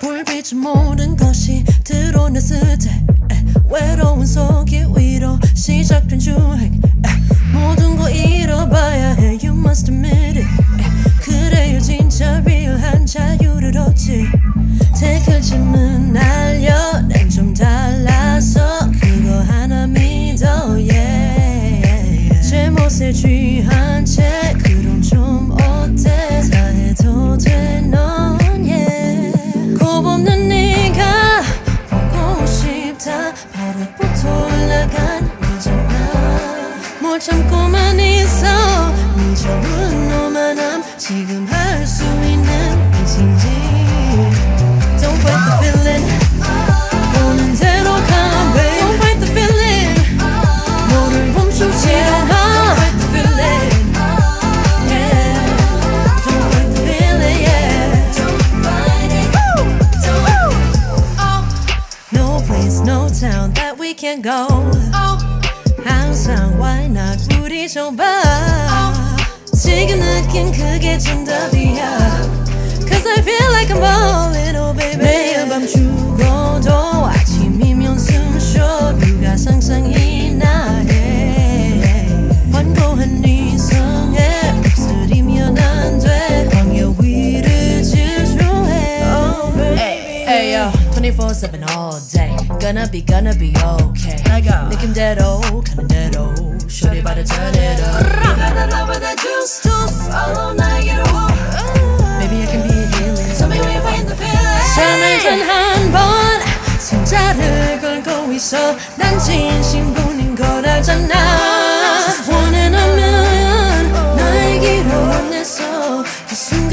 불빛 모든 것이 드러냈을 때 외로운 속에 위로 시작된 주행. 모든 거 잃어봐야 해. You must admit it. 그래야 진짜 real 자유를 얻지. 태클짐은 날려 거잖아 뭘 참고만 있어 네 접은 너만함 지금 할 수 있는 것인지 Don't fight the feeling 오는 대로 가 babe Don't fight the feeling 너를 멈추지 않아 Don't fight the feeling Yeah Don't fight the feeling yeah Don't fight it No place, no town that we can go 항상 why not 우리 좁아 지금 느낀 그게 정답이야 seven all day. Gonna be, gonna be okay. I got him dead old, kinda dead old. Shorty about to turn it up. You love that juice, juice. All night, get a. Maybe I can be healing. Tell me where you find the feeling. 샤넬전 한번 진짜를 걸고 있어. 난걸 알잖아. 나의 그 순간